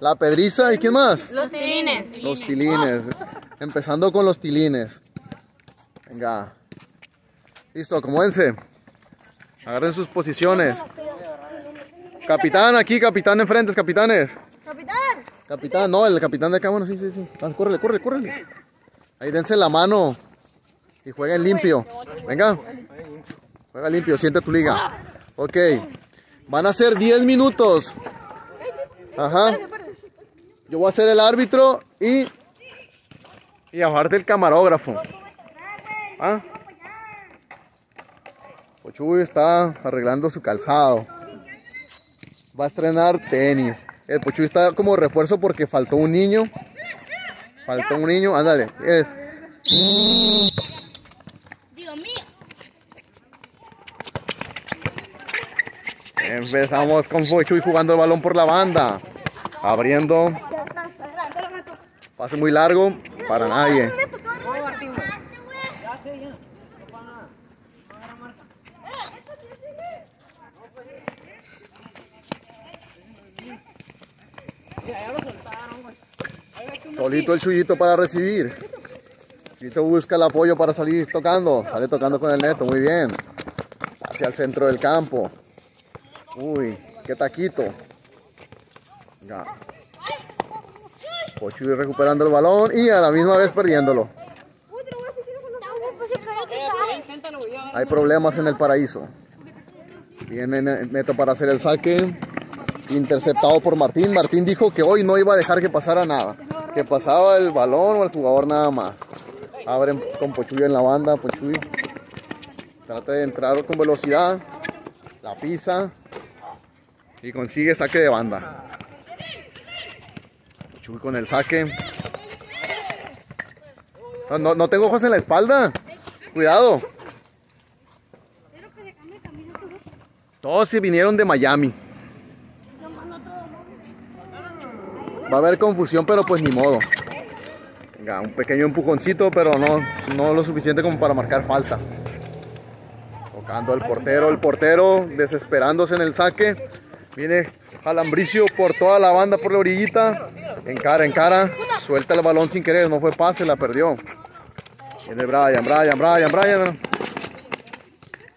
La pedriza y quién más? Los tilines. Los tilines. Empezando con los tilines. Venga. Listo, acomódense. Agarren sus posiciones. Capitán, aquí, capitán enfrente, capitanes. Capitán. Capitán, no, el capitán de acá, bueno, sí, sí, sí. Ah, córrele, córrele, córrele. Ahí dense la mano. Y jueguen limpio. Venga. Juega limpio, siente tu liga. Ok. Van a ser 10 minutos. Ajá. Yo voy a ser el árbitro y... Y aparte el camarógrafo. ¿Ah? Pochuy está arreglando su calzado. Va a estrenar tenis. El Pochuy está como refuerzo porque faltó un niño. Faltó un niño. Ándale. Empezamos con Pochuy jugando el balón por la banda. Abriendo. Pase muy largo para nadie. Solito el Chuyito para recibir. Chuyito busca el apoyo para salir tocando. Sale tocando con el neto, muy bien. Hacia el centro del campo. Uy, qué taquito. Venga. Pochuy recuperando el balón y a la misma vez perdiéndolo. Hay problemas en el paraíso. Viene Neto para hacer el saque. Interceptado por Martín. Martín dijo que hoy no iba a dejar que pasara nada. Que pasaba el balón o el jugador nada más. Abren con Pochuy en la banda. Pochuy trata de entrar con velocidad. La pisa. Y consigue saque de banda. Pochuy con el saque. No, no, tengo ojos en la espalda. Cuidado. Todos se vinieron de Miami. Va a haber confusión, pero pues ni modo. Venga, un pequeño empujoncito, pero no, no lo suficiente como para marcar falta. Tocando el portero, el portero desesperándose en el saque. Viene Alambricio por toda la banda por la orillita. En cara, en cara. Suelta el balón sin querer, no fue pase, la perdió. Viene Brian, Brian, Brian, Brian.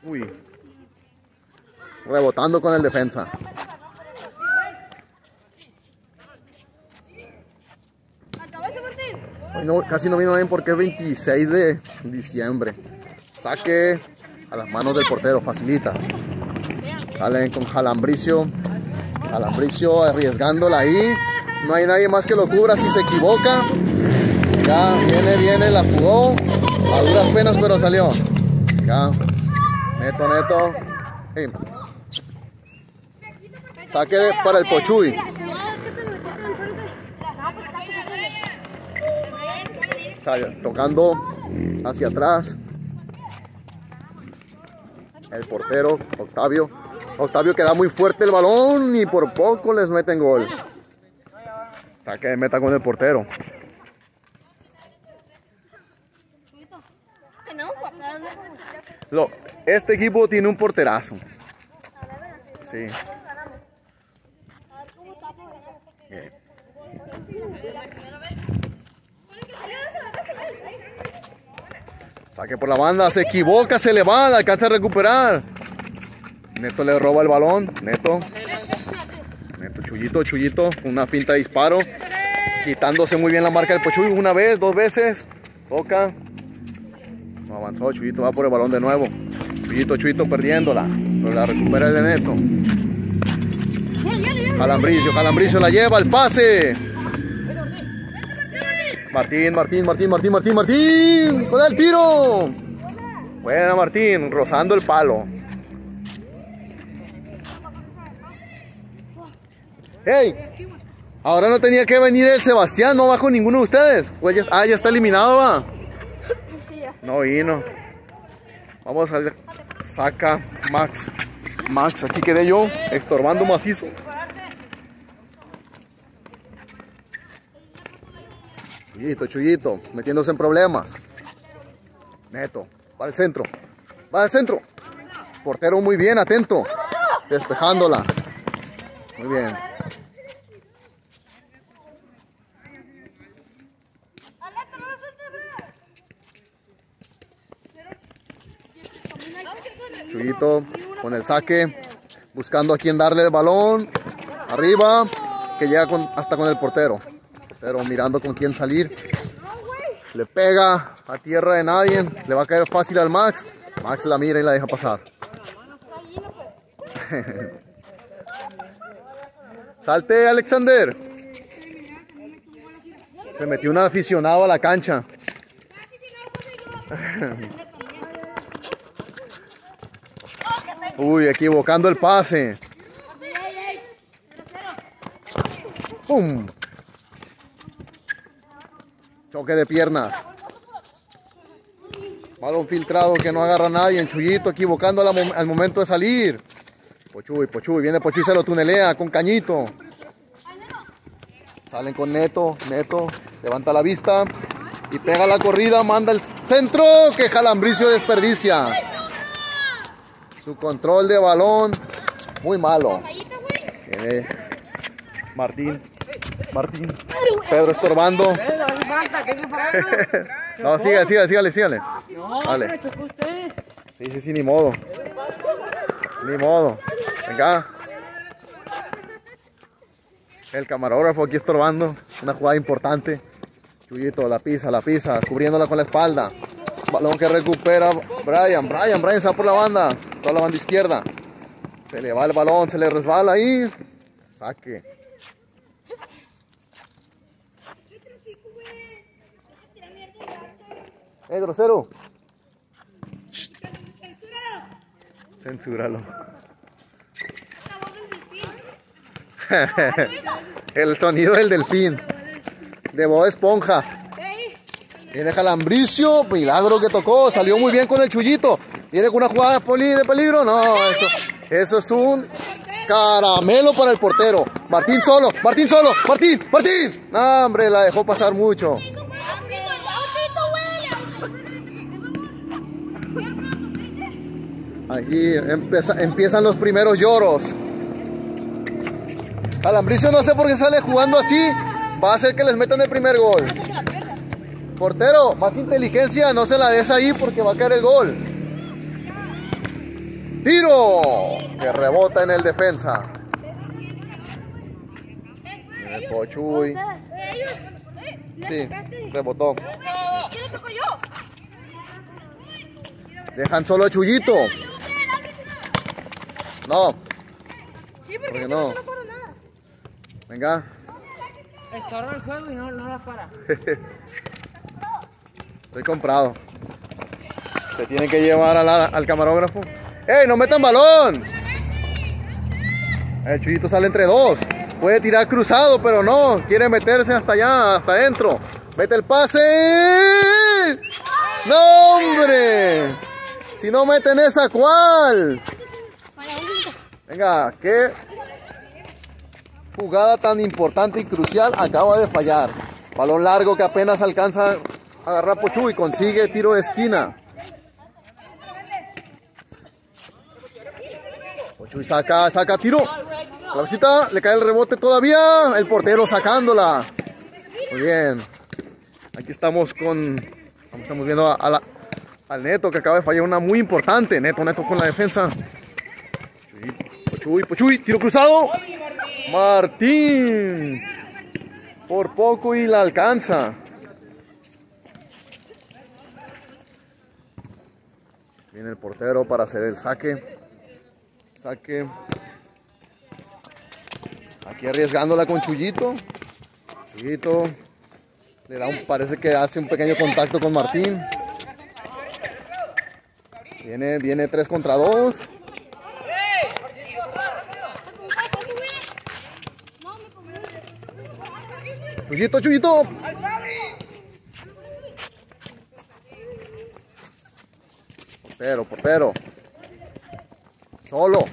Uy. Rebotando con el defensa. No, casi no vino bien porque es 26 de diciembre. Saque a las manos del portero, facilita. Salen con Jalambricio. Jalambricio arriesgándola ahí. No hay nadie más que lo cubra si se equivoca. Ya, viene, viene, la jugó. A duras penas, pero salió. Ya. Neto, neto. Saque para el Pochuy. Tocando hacia atrás. El portero, Octavio. Octavio que da muy fuerte el balón y por poco les meten gol. Saque de meta con el portero. Lo, este equipo tiene un porterazo. Sí. Saque por la banda, se equivoca, se le va, alcanza a recuperar. Neto le roba el balón, Neto. Neto, Chuyito, Chuyito, una finta de disparo. Quitándose muy bien la marca del Pochuy, una vez, dos veces. Toca. No avanzó, Chuyito va por el balón de nuevo. Chuyito, Chuyito perdiéndola. Pero la recupera el de Neto. Calambricio, Calambricio la lleva, el pase. Martín, Martín, Martín, Martín, Martín, Martín. Con el tiro. Buena Martín, rozando el palo. Hey, ahora no tenía que venir el Sebastián, no va con ninguno de ustedes. Pues ah, ya está eliminado, va. No vino. Vamos a saca Max. Max, aquí quedé yo, estorbando macizo. Chuyito, Chuyito, metiéndose en problemas. Neto, va al centro. Va al centro. Portero muy bien, atento. Despejándola. Muy bien. Chuyito con el saque, buscando a quién darle el balón. Arriba, que llega con, hasta con el portero. Pero mirando con quién salir. Le pega a tierra de nadie. Le va a caer fácil al Max. Max la mira y la deja pasar. Salte, Alexander. Se metió un aficionado a la cancha. Uy, equivocando el pase. ¡Pum! Choque de piernas. Balón filtrado que no agarra a nadie. En Chuyito equivocando al momento de salir. Pochuy, Pochuy. Viene Pochuy, se lo tunelea con Cañito. Salen con Neto. Neto levanta la vista. Y pega la corrida. Manda el centro que Jalambricio desperdicia. Su control de balón. Muy malo. Martín. Martín. Pedro estorbando. No, sigue, sigue, sígale, sígale. Dale. Sí, sí, sí, ni modo. Ni modo. Venga. El camarógrafo aquí estorbando. Una jugada importante. Chuyito, la pisa, la pisa, cubriéndola con la espalda. Balón que recupera Brian. Brian, Brian se va por la banda. Toda la banda izquierda. Se le va el balón, se le resbala ahí. Saque. Eh, grosero. Censúralo. El sonido del delfín. De Bob Esponja. Viene Jalambricio. Milagro que tocó. Salió muy bien con el chullito. Viene con una jugada de peligro. No, eso, eso es un caramelo para el portero. Martín solo. Martín solo. Martín. Martín. No, hombre, la dejó pasar mucho. Aquí empieza- empiezan los primeros lloros. Alambricio no sé por qué sale jugando así. Va a hacer que les metan el primer gol. Portero, más inteligencia, no se la des ahí porque va a caer el gol. Tiro que rebota en el defensa. El Pochuy. Sí, rebotó. Dejan solo a Chuyito. No, Sí, porque ¿Por qué yo no? venga. Estorba el juego y no, no la para. Estoy comprado. Se tiene que llevar al camarógrafo. ¡Ey, no metan balón! El Chuyito sale entre dos. Puede tirar cruzado, pero no. Quiere meterse hasta allá, hasta adentro. Mete el pase. ¡No, hombre! Si no meten esa, ¿cuál? Venga, qué jugada tan importante y crucial acaba de fallar. Balón largo que apenas alcanza agarrar Pochuy. Consigue tiro de esquina. Pochuy saca, saca tiro. Cabecita, le cae el rebote todavía. El portero sacándola. Muy bien. Aquí estamos con. Estamos viendo a la- al Neto que acaba de fallar una muy importante. Neto, Neto con la defensa. Pochuy, Pochuy, tiro cruzado. Martín. Por poco y la alcanza. Viene el portero para hacer el saque. Saque. Aquí arriesgándola con Chuyito. Chuyito. Le da un, parece que hace un pequeño contacto con Martín. Viene, viene 3 contra 2. Chuyito, Chuyito. Portero, portero. Solo.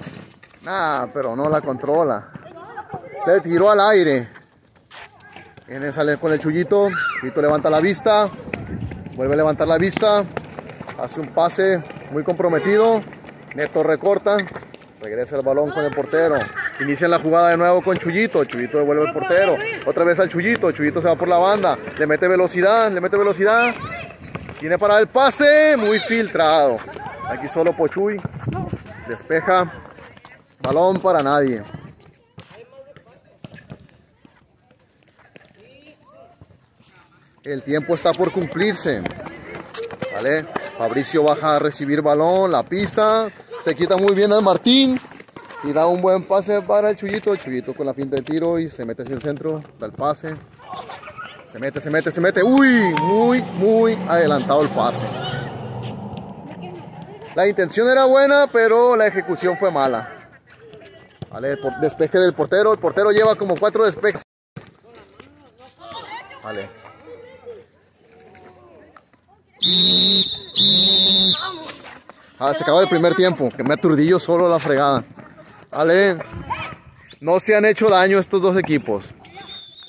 Nah, pero no la controla. Le tiró al aire. Viene, sale con el Chuyito. Chuyito levanta la vista. Vuelve a levantar la vista. Hace un pase muy comprometido. Neto recorta. Regresa el balón con el portero. Inician la jugada de nuevo con Chuyito. Chuyito devuelve al portero. Otra vez al Chuyito. Chuyito se va por la banda. Le mete velocidad. Le mete velocidad. Tiene para el pase. Muy filtrado. Aquí solo Pochuy. Despeja. Balón para nadie. El tiempo está por cumplirse. ¿Vale? Fabricio baja a recibir balón, la pisa. Se quita muy bien al Martín. Y da un buen pase para el Chuyito. El Chuyito con la finta de tiro y se mete hacia el centro. Da el pase. Se mete, se mete, se mete. Uy, muy, muy adelantado el pase. La intención era buena, pero la ejecución fue mala. Vale, despeje del portero. El portero lleva como cuatro despejes. Vale. Ah, se acabó el primer tiempo. Que me aturdillo solo la fregada. Vale. No se han hecho daño estos dos equipos.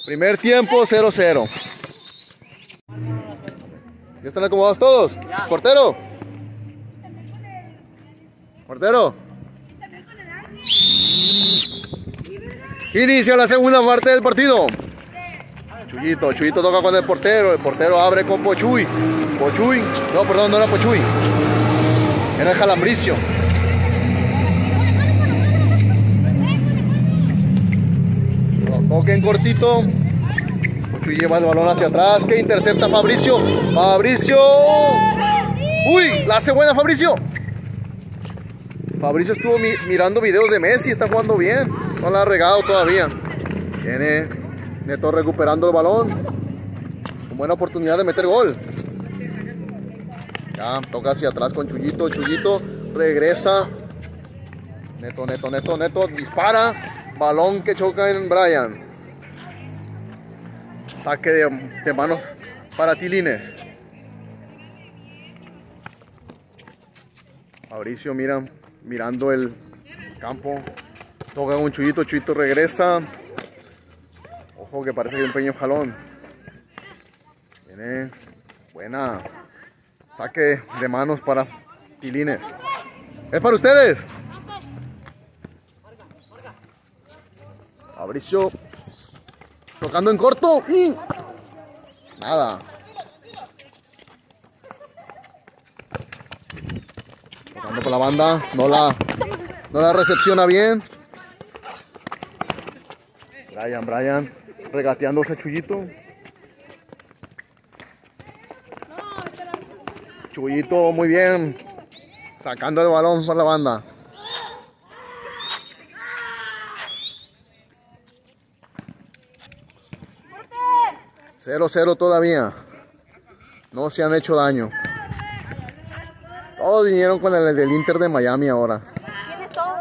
Primer tiempo 0-0. ¿Ya están acomodados todos? Portero. Portero. Inicia la segunda parte del partido. Chuyito, Chuyito toca con el portero. El portero abre con Pochuy. Pochuy. No, perdón, no era Pochuy. Era el Jalambricio. Lo toca en cortito. Pochuy lleva el balón hacia atrás. Que intercepta Fabricio. Fabricio. Uy, la hace buena Fabricio. Fabricio estuvo mi- mirando videos de Messi. Está jugando bien. No la ha regado todavía. Viene Neto recuperando el balón. Buena oportunidad de meter gol. Ya, toca hacia atrás con Chuyito. Chuyito regresa. Neto, neto, neto, neto. Dispara. Balón que choca en Brian. Saque de, de manos para Tilines. Mauricio mira, mirando el campo. Toca un Chuyito. Chuyito regresa. Ojo que parece que hay un pequeño jalón. Viene. Buena. Saque de manos para Tilines. Es para ustedes. Fabricio. Tocando en corto y. Nada. Tocando por la banda. No la. No la recepciona bien. Brian, Brian. Regateándose a Chuyito. Chuyito muy bien. Sacando el balón por la banda. Cero, cero todavía. No se han hecho daño. Todos vinieron con el del Inter de Miami ahora.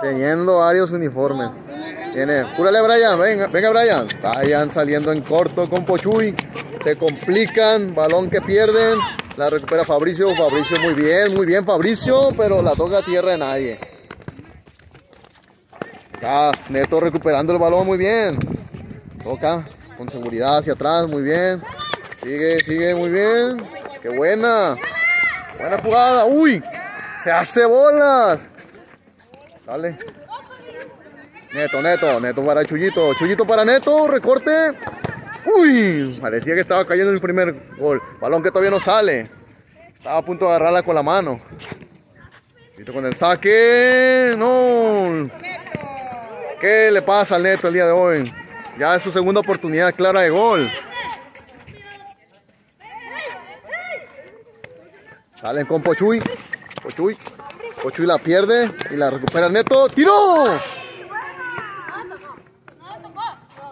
Teniendo varios uniformes. Viene, cúrale Brian, venga, venga Brian. Brian saliendo en corto con Pochuy. Se complican, balón que pierden. La recupera Fabricio, Fabricio muy bien, muy bien Fabricio, pero la toca a tierra de nadie. Acá Neto recuperando el balón muy bien. Toca con seguridad hacia atrás, muy bien. Sigue, sigue muy bien. Qué buena. Buena jugada. Uy, se hace bolas. Dale. Neto, Neto, Neto para Chuyito, Chuyito para Neto, recorte. Uy, parecía que estaba cayendo el primer gol. Balón que todavía no sale. Estaba a punto de agarrarla con la mano. Chuyito con el saque. No. ¿Qué le pasa al Neto el día de hoy? Ya es su segunda oportunidad clara de gol. Salen con Pochuy. Pochuy. Pochuy la pierde y la recupera Neto. ¡Tiró!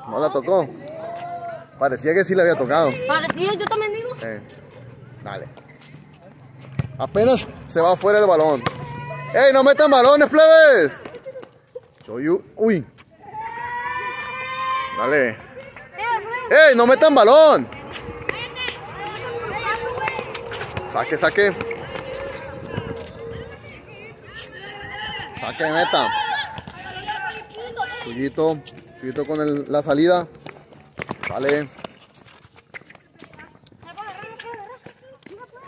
No la tocó. Parecía que sí la había tocado. Parecía, yo también digo. Eh, dale. Apenas se va fuera el balón. ¡Ey, no metan balones, plebes! Soy u- Uy. Dale. ¡Ey, no metan balón! Saque, saque. Saque, meta. Chuyito. Chuyito con la salida. Sale.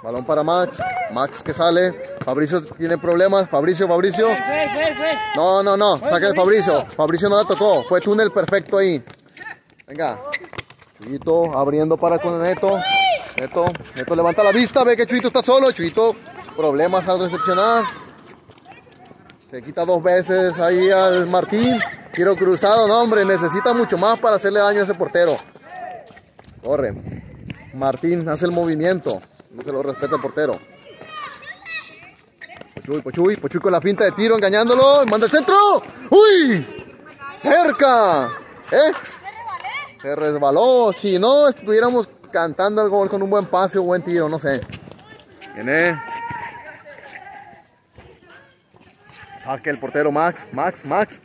Balón para Max. Max que sale. Fabricio tiene problemas. Fabricio, Fabricio. No, no, no. Saque de Fabricio. Fabricio no la tocó. Fue túnel perfecto ahí. Venga. Chuyito abriendo para con Neto. Neto. Neto levanta la vista. Ve que Chuyito está solo. Chuyito. Problemas al recepcionar. Se quita dos veces ahí al Martín. Tiro cruzado, no hombre, necesita mucho más para hacerle daño a ese portero. Corre. Martín hace el movimiento. No se lo respeta el portero. Pochuy, Pochuy, Pochuy con la finta de tiro, engañándolo. Manda el centro. ¡Uy! Cerca. ¿Eh? Se resbaló. Si no estuviéramos cantando el gol con un buen pase o buen tiro, no sé. Viene. Saque el portero Max, Max, Max.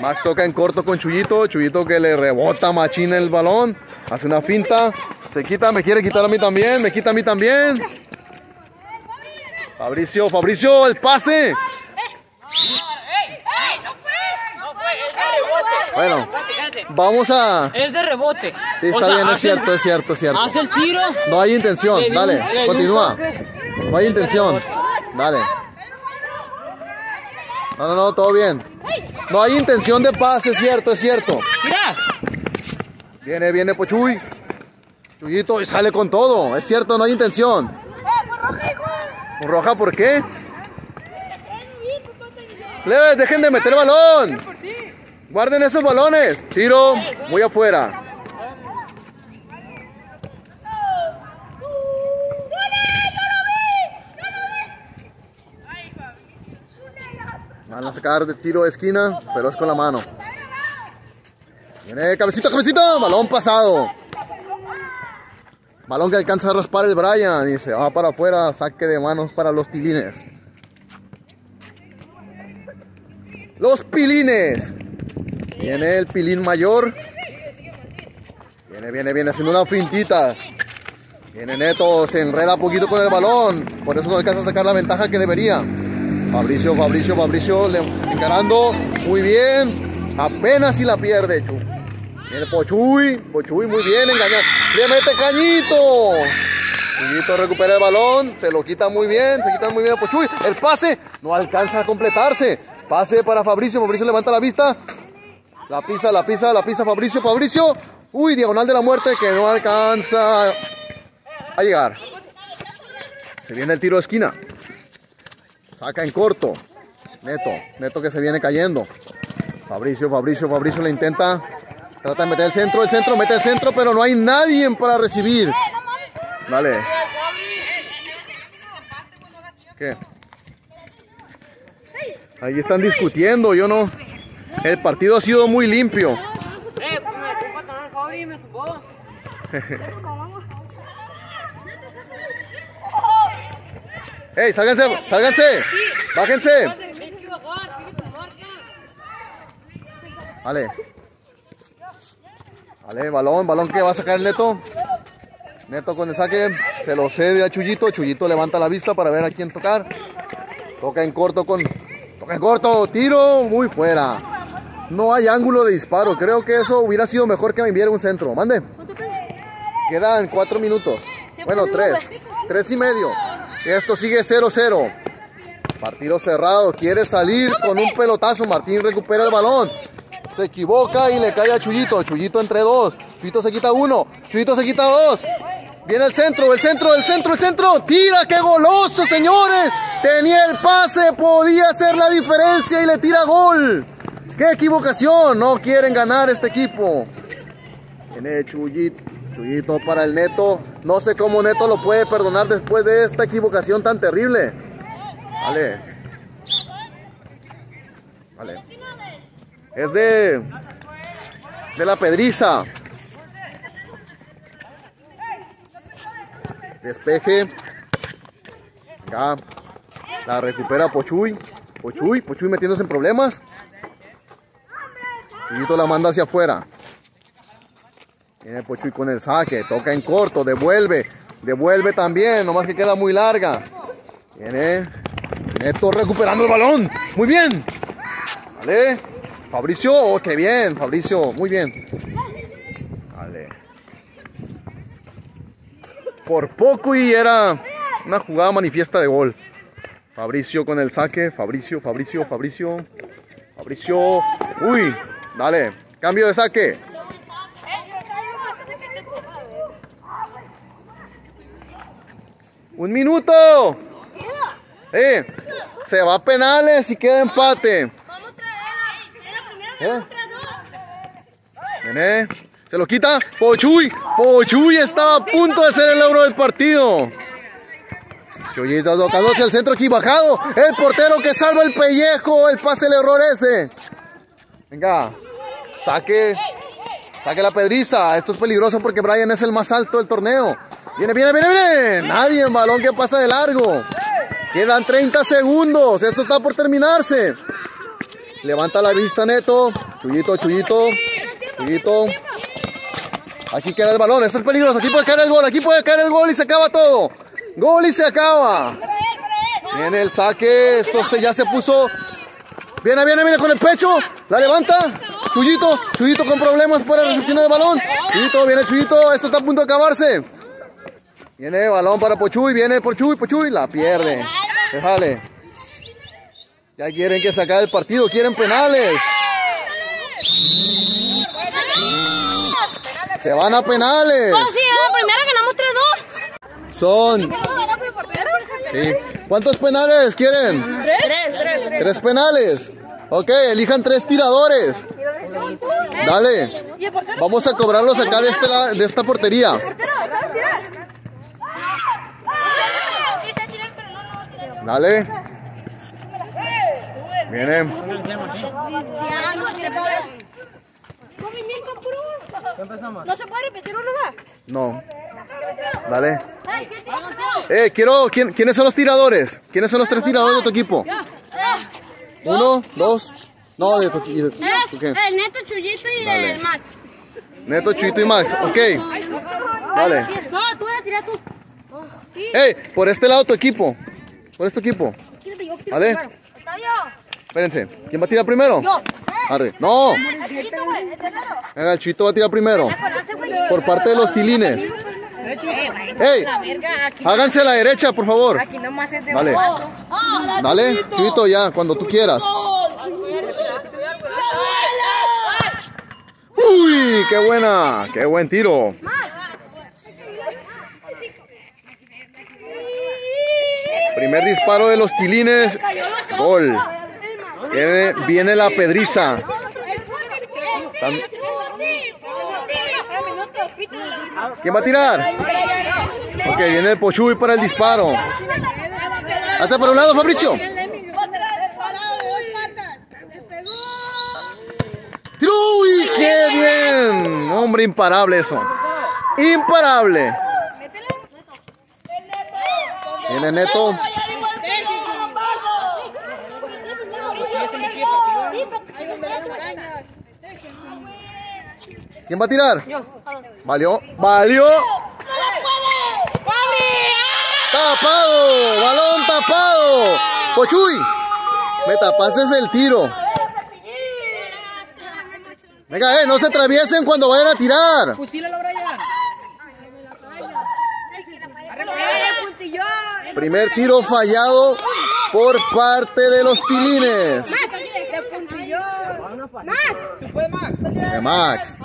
Max toca en corto con Chuyito. Chuyito que le rebota machina el balón. Hace una finta. Se quita, me quiere quitar a mí también. Me quita a mí también. Fabricio, Fabricio, el pase. Bueno, vamos a. Es de rebote. Sí, O está sea, bien, es el- cierto, es cierto, es cierto. Hace el tiro. No hay intención, dale, continúa. No hay intención, dale. No, no, no, todo bien. No hay intención de pase, es cierto, es cierto. Mira. Viene, viene Pochuy. Chuyito y sale con todo, es cierto, no hay intención. ¿Por roja por qué? Plebes, dejen de meter balón. Guarden esos balones. Tiro, muy afuera. Van a sacar de tiro de esquina, pero es con la mano. Viene, cabecita, cabecita, balón pasado. Balón que alcanza a raspar el Brian y se va para afuera, saque de manos para los pilines. Los pilines. Viene el pilín mayor. Viene, viene, viene haciendo una fintita. Viene Neto, se enreda poquito con el balón. Por eso no alcanza a sacar la ventaja que debería. Fabricio, Fabricio, Fabricio le- encarando. Muy bien. Apenas si la pierde, Chu. Viene Pochuy. Pochuy muy bien, engañado. Le mete Cañito. Cañito recupera el balón. Se lo quita muy bien. Se quita muy bien a Pochuy. El pase no alcanza a completarse. Pase para Fabricio. Fabricio levanta la vista. La pisa, la pisa, la pisa Fabricio, Fabricio. Uy, diagonal de la muerte que no alcanza a llegar. Se viene el tiro de esquina. Saca en corto. Neto, Neto que se viene cayendo. Fabricio, Fabricio, Fabricio le intenta. Trata de meter el centro, el centro, mete el centro, pero no hay nadie para recibir. Dale. ¿Qué? Ahí están discutiendo, yo no. El partido ha sido muy limpio. Eh, pues me tocó tomar Fabi y me tocó. ¡Ey, sálganse! ¡Sálganse! ¡Bájense! Vale. Vale, balón, balón que va a sacar el Neto. Neto con el saque, se lo cede a Chuyito. Chuyito levanta la vista para ver a quién tocar. Toca en corto con. Toca en corto, tiro muy fuera. No hay ángulo de disparo. Creo que eso hubiera sido mejor que me enviara un centro. Mande. Quedan cuatro minutos. Bueno, tres. Tres y medio. Esto sigue 0-0. Partido cerrado. Quiere salir con un pelotazo. Martín recupera el balón. Se equivoca y le cae a Chuyito. Chuyito entre dos. Chuyito se quita uno. Chuyito se quita dos. Viene el centro, el centro, el centro, el centro. Tira, qué goloso, señores. Tenía el pase, podía hacer la diferencia y le tira gol. Qué equivocación. No quieren ganar este equipo. Viene Chuyito. Chuyito para el Neto. No sé cómo Neto lo puede perdonar después de esta equivocación tan terrible. Vale. Vale. Es de. De la Pedriza. Despeje. Ya. La recupera Pochuy. Pochuy, Pochuy metiéndose en problemas. Chuyito la manda hacia afuera. Viene Pochuy con el saque. Toca en corto. Devuelve. Devuelve también. Nomás que queda muy larga. Viene. Neto recuperando el balón. Muy bien. Vale. Fabricio. Oh, qué bien. Fabricio. Muy bien. Vale. Por poco y era una jugada manifiesta de gol. Fabricio con el saque. Fabricio, Fabricio, Fabricio. Fabricio. Uy. Dale. Cambio de saque. Un minuto. Eh. Se va a penales y queda empate. Vamos a traer la, la primera que ¿Eh? se lo quita. Pochuy. Pochuy estaba a punto de ser el logro del partido. Chuyito tocándose al centro aquí bajado. El portero que salva el pellejo. El pase, el error ese. Venga. Saque. Saque la pedriza. Esto es peligroso porque Brian es el más alto del torneo. Viene, viene, viene, viene. Nadie en balón que pasa de largo. Quedan 30 segundos. Esto está por terminarse. Levanta la vista Neto. Chuyito, Chuyito. Chuyito. Aquí queda el balón. Esto es peligroso. Aquí puede caer el gol. Aquí puede caer el gol y se acaba todo. Gol y se acaba. Viene el saque. Esto se, ya se puso. Viene, viene, viene con el pecho. La levanta. Chuyito. Chuyito con problemas para recepcionar el balón. Chuyito, viene Chuyito. Esto está a punto de acabarse. Viene balón para Pochuy. Viene Pochuy, Pochuy. La pierde. Déjale. Ya quieren que sacar el partido. Quieren penales. Se van a penales. Oh, sí, es la primera ganamos 3-2. Son. Sí. ¿Cuántos penales quieren? Tres. Tres. Tres penales. Ok, elijan tres tiradores. Dale. Vamos a cobrarlos acá de, este la- de esta portería. ¿Portero? ¿Sabes tirar? Sí, sé tirar, pero no, no va a tirar. Dale. Viene. Ya, no, tira. Movimiento puro. ¿No se puede repetir uno más? No. Dale. Eh, quiero. ¿quién- ¿Quiénes son los tiradores? ¿Quiénes son los tres tiradores de tu equipo? Uno, dos. No, de. El Neto, Chuyito y Dale. el Max. Neto, Chuito y Max. Ok. Dale. No, tú vas a tirar tú. Hey, por este lado tu equipo. Por este equipo. Dale. Está yo. Espérense. ¿Quién va a tirar primero? Yo. Arre. No. El Chuito va a tirar primero. Por parte de los tilines. Hey, háganse a la derecha, por favor. Aquí nomás es de Dale. Dale, Chuito, ya, cuando tú quieras. Uy, qué buena, qué buen tiro. Primer disparo de los tilines. Gol. Viene, la pedriza. ¿Quién va a tirar? Ok, viene el Pochuy para el disparo. Hasta para un lado, Fabricio. ¡Uy, qué bien! Hombre, imparable eso. Imparable. Viene Neto. ¿Quién va a tirar? ¿Valió? ¿Valió? ¡Tapado! ¡Balón tapado! ¡Pochuy! Me tapaste el tiro. Venga, eh, no se atraviesen cuando vayan a tirar. Fusílalo, Brian. Primer tiro fallado por parte de los tilines. ¿Se puede, Max? De Max.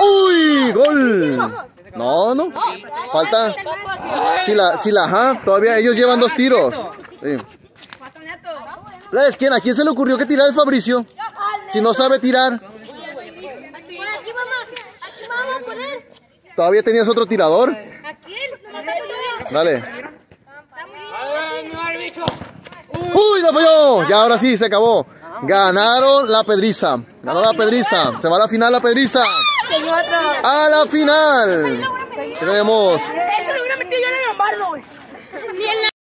¡Uy! ¡Gol! No, no. Falta. Si la, si la, ajá, todavía ellos llevan dos tiros. Sí. ¿Sabes quién? ¿A quién se le ocurrió que tirar el Fabricio? Si no sabe tirar. Aquí vamos, aquí vamos a poner. ¿Todavía tenías otro tirador? Aquí, poniendo. Dale. ¡Uy, lo falló! Ya ahora sí, se acabó. Ganaron la pedriza. Ganó la pedriza. Se va a la final la pedriza. A la final. Tenemos Eso lo hubiera metido yo en el lombardo, güey. La